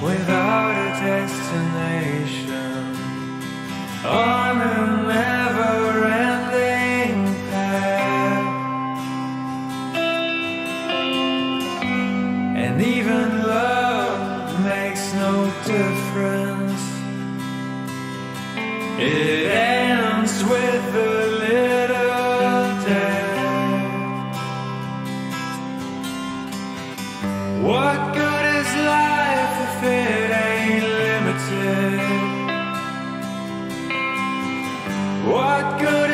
without a destination on a never-ending path. And even love makes no difference. It ends with a is life if it ain't limited? What good